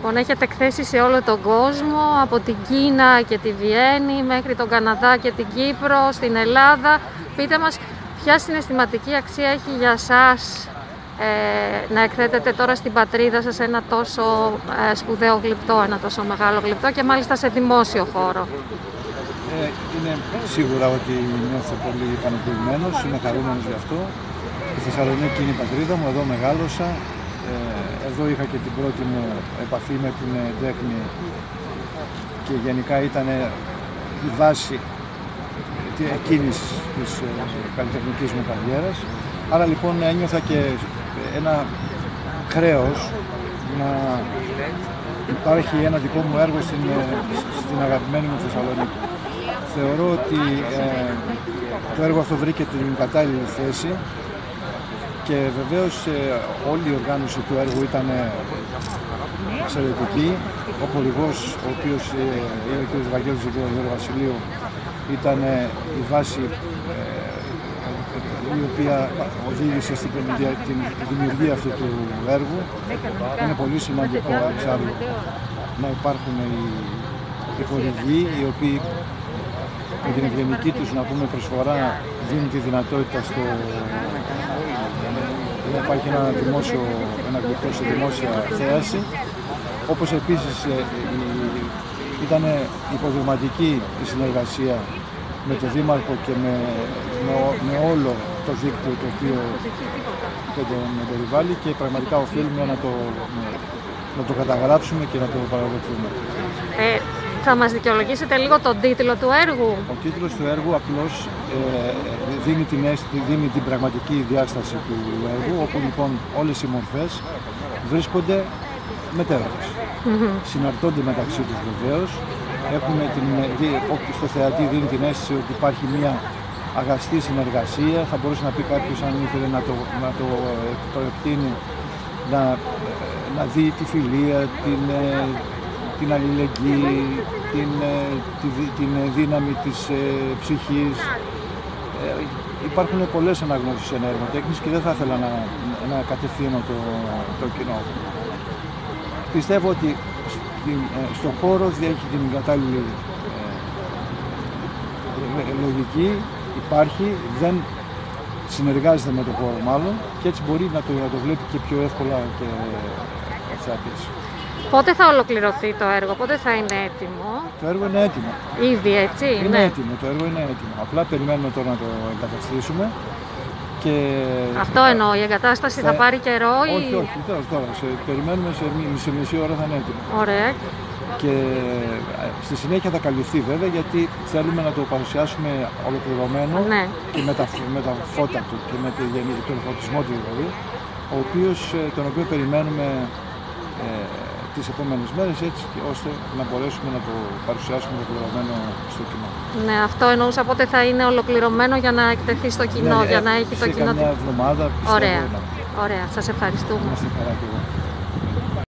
Λοιπόν, έχετε εκθέσει σε όλο τον κόσμο, από την Κίνα και τη Βιέννη μέχρι τον Καναδά και την Κύπρο, στην Ελλάδα. Πείτε μας ποια συναισθηματική αξία έχει για σας ε, να εκθέτετε τώρα στην πατρίδα σας ένα τόσο ε, σπουδαίο γλυπτό, ένα τόσο μεγάλο γλυπτό και μάλιστα σε δημόσιο χώρο; Ε, είναι σίγουρα ότι νιώθω πολύ ικανοποιημένος, είμαι χαρούμενος γι' αυτό. Η Θεσσαλονίκη είναι η πατρίδα μου, εδώ μεγάλωσα. Ε, εδώ είχα και την πρώτη μου επαφή με την τέχνη και γενικά ήταν η βάση εκείνης της ε, καλλιτεχνικής μου καριέρας. Άρα λοιπόν ένιωθα και ένα χρέος να υπάρχει ένα δικό μου έργο στην, στην αγαπημένη μου Θεσσαλονίκη. Θεωρώ ότι ε, το έργο αυτό βρήκε την κατάλληλη θέση και βεβαίως ε, όλη η οργάνωση του έργου ήταν εξαιρετική. Ο χορηγός, ο οποίος ε, είναι ο κ. Βαγγέλης και ο Βασιλείου, ήταν η βάση η οποία οδήγησε στην δημιουργία αυτού του έργου. Είναι πολύ σημαντικό εξάλλου να υπάρχουν οι, οι χορηγοί οι οποίοι με την ευγενική τους να πούμε προσφορά δίνουν τη δυνατότητα στο να υπάρχει ένα δημόσιο, ένα σε δημόσια θέαση όπως επίσης ε, ήταν υποδηματική η συνεργασία με τον Δήμαρχο και με, με, όλο το δίκτυο το οποίο το, το, με περιβάλλει και πραγματικά οφείλουμε να το, να το καταγράψουμε και να το παραδεχθούμε. Ε, θα μας δικαιολογήσετε λίγο τον τίτλο του έργου; Ο τίτλος του έργου απλώς ε, δίνει, την, δίνει την πραγματική διάσταση του έργου, όπου λοιπόν όλες οι μορφές βρίσκονται μετέρες. Mm-hmm. Συναρτώνται μεταξύ τους βεβαίως, έχουμε την, στο θεατή δίνει την αίσθηση ότι υπάρχει μια αγαστή συνεργασία. Θα μπορούσε να πει κάποιος αν ήθελε να το, να το, το εκτείνει, να, να δει τη φιλία, την, ε, την αλληλεγγύη, την, ε, τη, την δύναμη της ε, ψυχής. Ε, υπάρχουν πολλές αναγνώσεις σε έργο και δεν θα ήθελα να, να κατευθύνω το, το κοινό. Πιστεύω ότι ε, στον χώρο έχει την κατάλληλη ε, λογική, υπάρχει, δεν συνεργάζεται με τον χώρο μάλλον και έτσι μπορεί να το, να το βλέπει και πιο εύκολα και θεατής. Πότε θα ολοκληρωθεί το έργο, πότε θα είναι έτοιμο; Το έργο είναι έτοιμο. Ήδη έτσι, είναι. Ναι. έτοιμο, το έργο είναι έτοιμο. Απλά περιμένουμε τώρα να το εγκαταστήσουμε. Και... Αυτό εννοώ, η εγκατάσταση θα, θα πάρει καιρό ή... Όχι, όχι, τώρα, τώρα. Σε, περιμένουμε σε, σε μισή ώρα θα είναι έτοιμο. Ωραία. Και ε, στη συνέχεια θα καλυφθεί βέβαια γιατί θέλουμε να το παρουσιάσουμε ολοκληρωμένο ναι. και με τα, με τα φώτα του και με τον φωτισμό του δηλαδή, ο οποίος, ε, τον οποίο περιμένουμε ε, τις επόμενες μέρες έτσι ώστε να μπορέσουμε να το παρουσιάσουμε ολοκληρωμένο στο κοινό. Ναι, αυτό εννοούσα πότε θα είναι ολοκληρωμένο για να εκτεθεί στο κοινό, ναι, για να έχει το κοινό. Σε εβδομάδα Ωραία. Ωραία, σας ευχαριστούμε. Είμαστε καλά και εγώ.